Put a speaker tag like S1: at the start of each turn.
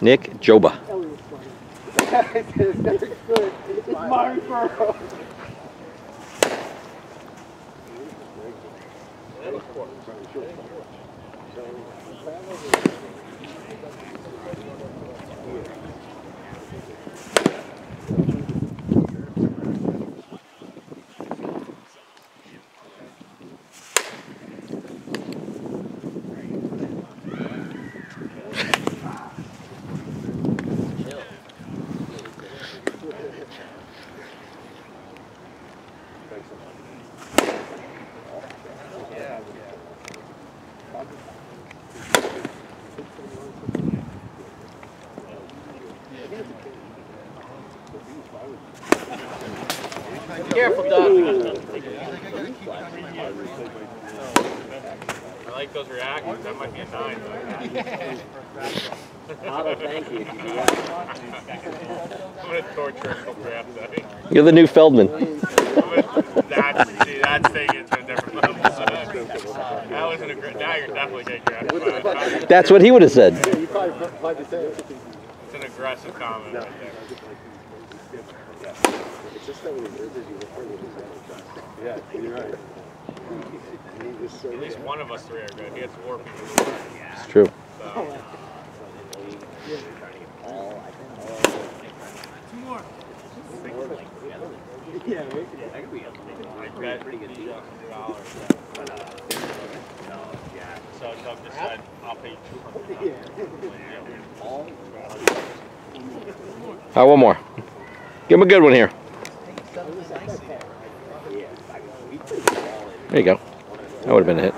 S1: Nick Dzioba.
S2: it's my referral.
S3: Careful, Doug.
S4: I like those reactions. That might be a nine.
S3: Otto, thank you.
S4: I'm gonna torture him for draft day.
S1: You're the new Feldman.
S4: That's see, that's taking it to a different level. that wasn't a great. Now you're definitely getting drafted. by-
S1: That's what he would have said.
S4: It's an aggressive comment right there.
S2: Yeah, you're right.
S4: At least one of us three are good. He gets four people.
S1: It's true.
S2: Yeah, right?
S4: I bet pretty good deal. So Doug just said, I'll pay two hundred.
S1: All right, one more. Give him a good one here. There you go. That would have been a hit.